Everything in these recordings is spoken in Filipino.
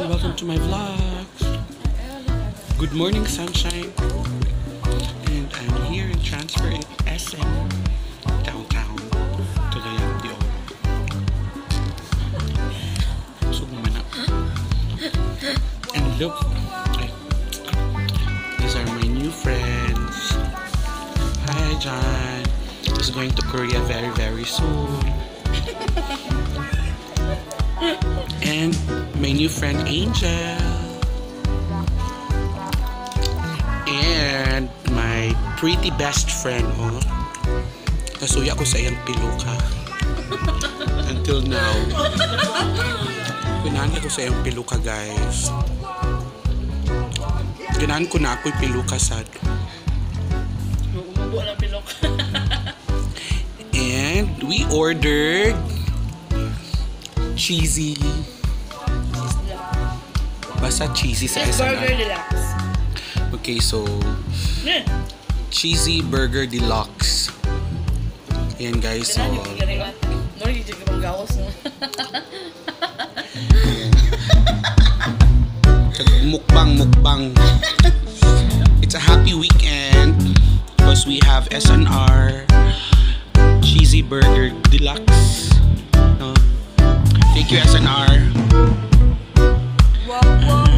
to my vlogs. Good morning, sunshine. And I'm here in transfer in SM downtown Cagayan de Oro. So. And look, these are my new friends. Hi, John. He's going to Korea very, very soon. And my new friend Angel. And my pretty best friend, oh. Nasuya ko sa iyang piluka. Until now. Ganahan ko sa iyang piluka, guys. Ganahan ko na ako'y piluka sad. Umubo lang pilok. And we ordered cheesy. Basta cheesy sa Burger SNR. Deluxe. Okay, so Eh, cheesy burger deluxe. Ayan guys, so kailangan yung ganun ba? Mura yung jaga mong gawas mo. mukbang mukbang. It's a happy weekend because we have SNR cheesy burger deluxe. No? Thank you SNR. 我。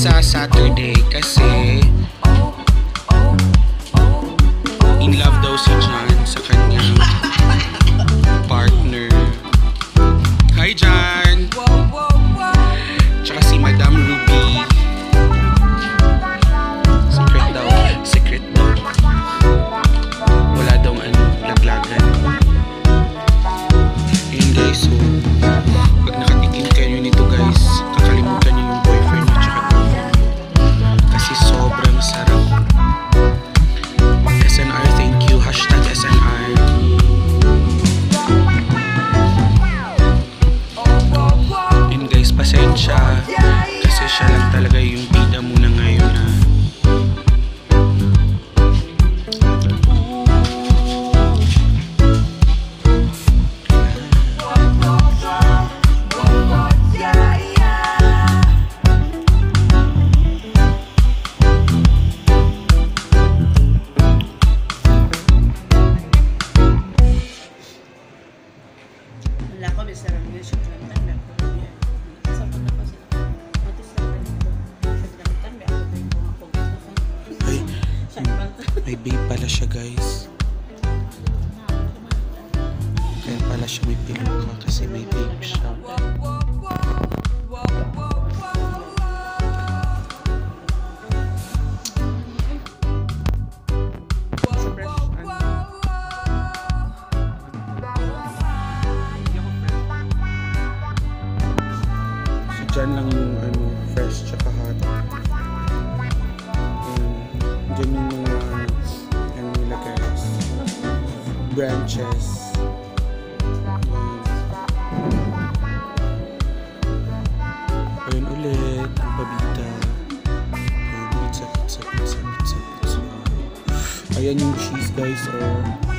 Pizza Saturday kasi Kasi may babe siya. So dyan lang yung ano, fresh tsaka hot. And yung mga ano. Branches. Ayan yung cheese guys, oh.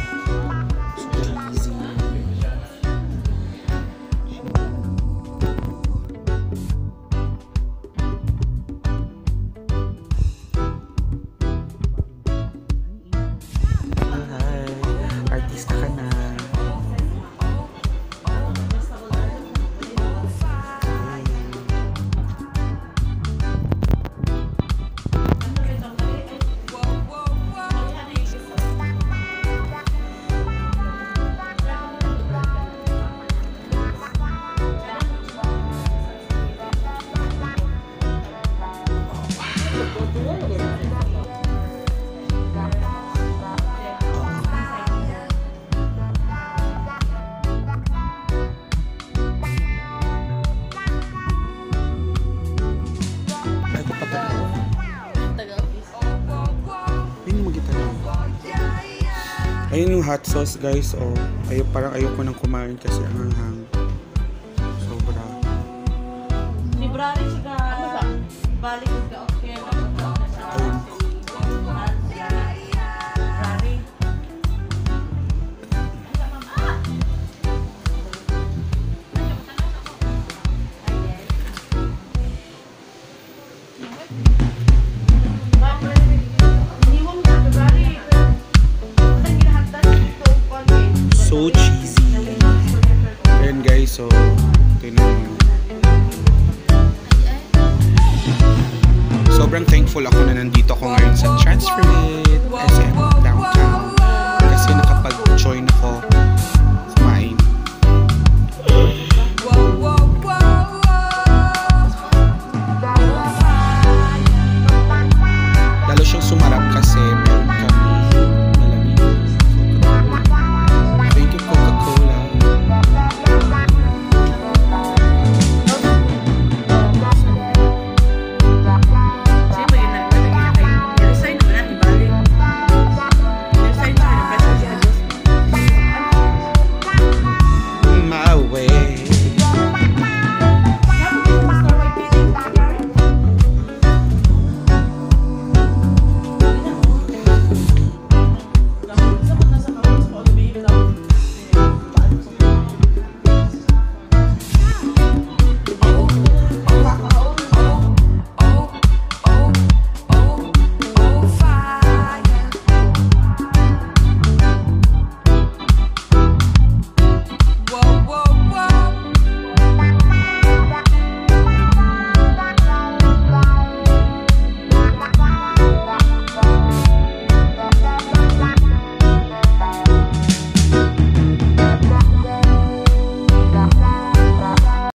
Ayun yung hot sauce guys. Oh, ayo parang ayoko nang kumain kasi ang hanghang. Sobra. Library siya. Balik ka So cheesy. Ayun guys, so tingnan mo. Sobrang thankful ako na nandito ako ngayon sa Transferit SM.